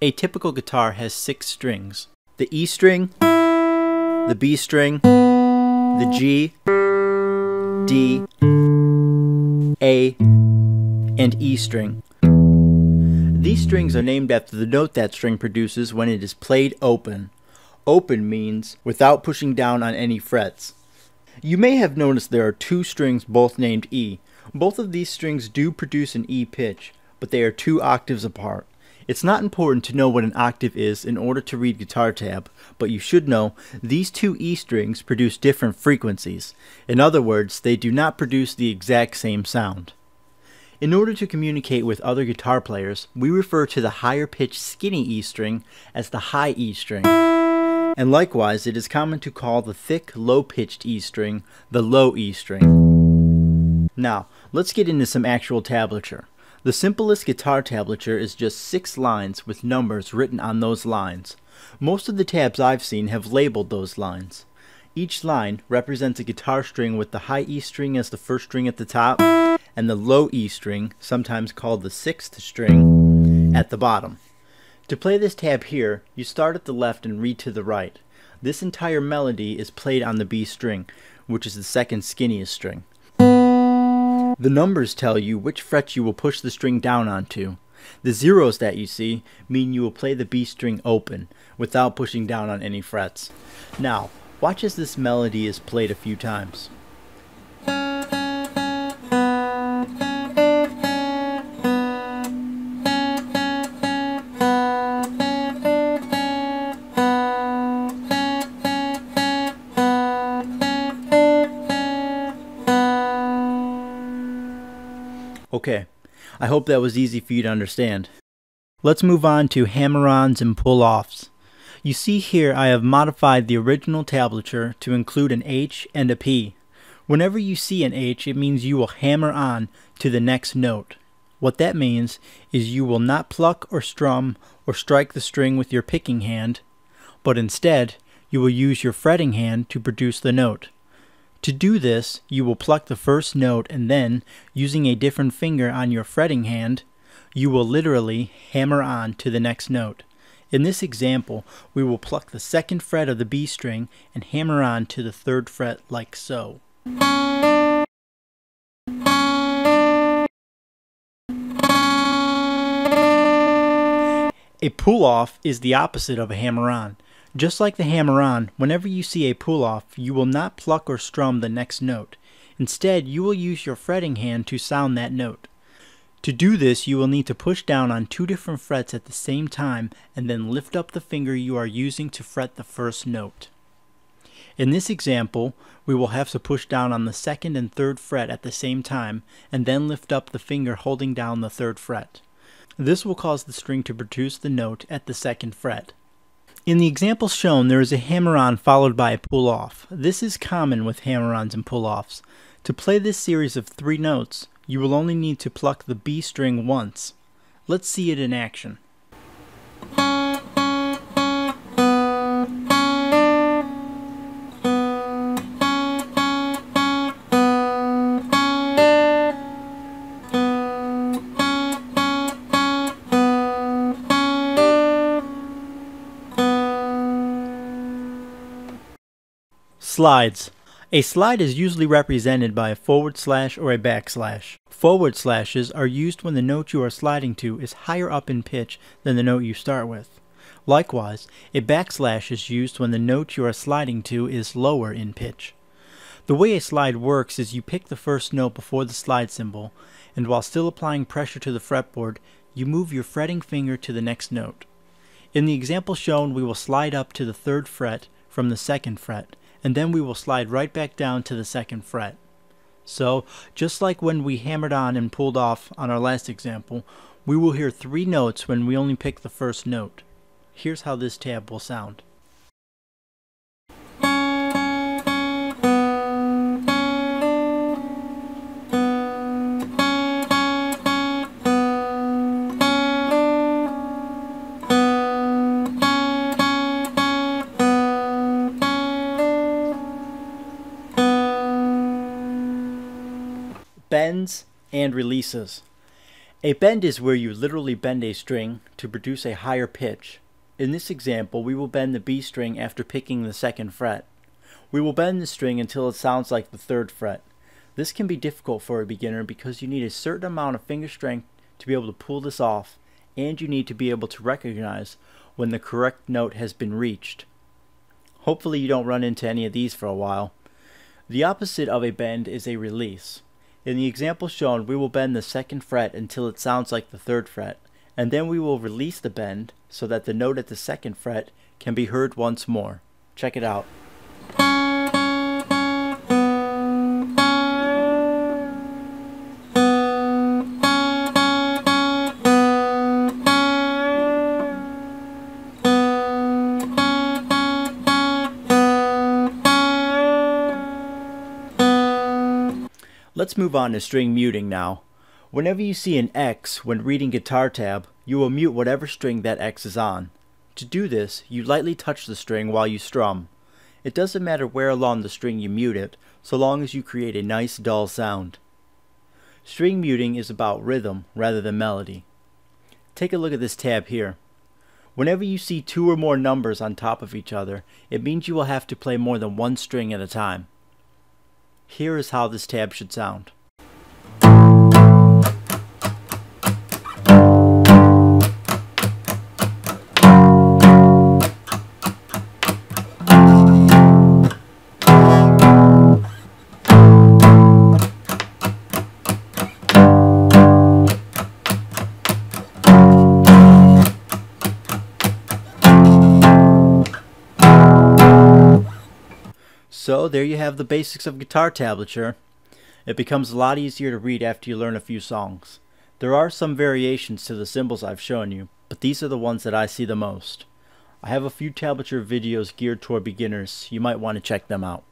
A typical guitar has six strings. The E string, the B string, the G, D, A, and E string. These strings are named after the note that string produces when it is played open. Open means without pushing down on any frets. You may have noticed there are two strings both named E. Both of these strings do produce an E pitch, but they are two octaves apart. It's not important to know what an octave is in order to read guitar tab, but you should know these two E strings produce different frequencies. In other words, they do not produce the exact same sound. In order to communicate with other guitar players, we refer to the higher pitched skinny E string as the high E string. And likewise, it is common to call the thick, low pitched E string the low E string. Now, let's get into some actual tablature. The simplest guitar tablature is just six lines with numbers written on those lines. Most of the tabs I've seen have labeled those lines. Each line represents a guitar string with the high E string as the first string at the top and the low E string, sometimes called the sixth string, at the bottom. To play this tab here, you start at the left and read to the right. This entire melody is played on the B string, which is the second skinniest string. The numbers tell you which frets you will push the string down onto. The zeros that you see mean you will play the B string open, without pushing down on any frets. Now, watch as this melody is played a few times. Okay, I hope that was easy for you to understand. Let's move on to hammer-ons and pull-offs. You see here I have modified the original tablature to include an H and a P. Whenever you see an H, it means you will hammer on to the next note. What that means is you will not pluck or strum or strike the string with your picking hand, but instead you will use your fretting hand to produce the note. To do this, you will pluck the first note and then, using a different finger on your fretting hand, you will literally hammer on to the next note. In this example, we will pluck the second fret of the B string and hammer on to the third fret like so. A pull-off is the opposite of a hammer-on. Just like the hammer-on, whenever you see a pull-off, you will not pluck or strum the next note. Instead, you will use your fretting hand to sound that note. To do this, you will need to push down on two different frets at the same time and then lift up the finger you are using to fret the first note. In this example, we will have to push down on the second and third fret at the same time and then lift up the finger holding down the third fret. This will cause the string to produce the note at the second fret. In the example shown, there is a hammer-on followed by a pull-off. This is common with hammer-ons and pull-offs. To play this series of three notes, you will only need to pluck the B string once. Let's see it in action. Slides. A slide is usually represented by a forward slash or a backslash. Forward slashes are used when the note you are sliding to is higher up in pitch than the note you start with. Likewise, a backslash is used when the note you are sliding to is lower in pitch. The way a slide works is you pick the first note before the slide symbol, and while still applying pressure to the fretboard, you move your fretting finger to the next note. In the example shown, we will slide up to the third fret from the second fret, and then we will slide right back down to the second fret. So, just like when we hammered on and pulled off on our last example, we will hear three notes when we only pick the first note. Here's how this tab will sound. Bends, and releases. A bend is where you literally bend a string to produce a higher pitch. In this example, we will bend the B string after picking the second fret. We will bend the string until it sounds like the third fret. This can be difficult for a beginner because you need a certain amount of finger strength to be able to pull this off, and you need to be able to recognize when the correct note has been reached. Hopefully you don't run into any of these for a while. The opposite of a bend is a release. In the example shown, we will bend the second fret until it sounds like the third fret, and then we will release the bend so that the note at the second fret can be heard once more. Check it out. Let's move on to string muting now. Whenever you see an X when reading guitar tab, you will mute whatever string that X is on. To do this, you lightly touch the string while you strum. It doesn't matter where along the string you mute it, so long as you create a nice dull sound. String muting is about rhythm rather than melody. Take a look at this tab here. Whenever you see two or more numbers on top of each other, it means you will have to play more than one string at a time. Here is how this tab should sound. So there you have the basics of guitar tablature. It becomes a lot easier to read after you learn a few songs. There are some variations to the symbols I've shown you, but these are the ones that I see the most. I have a few tablature videos geared toward beginners, you might want to check them out.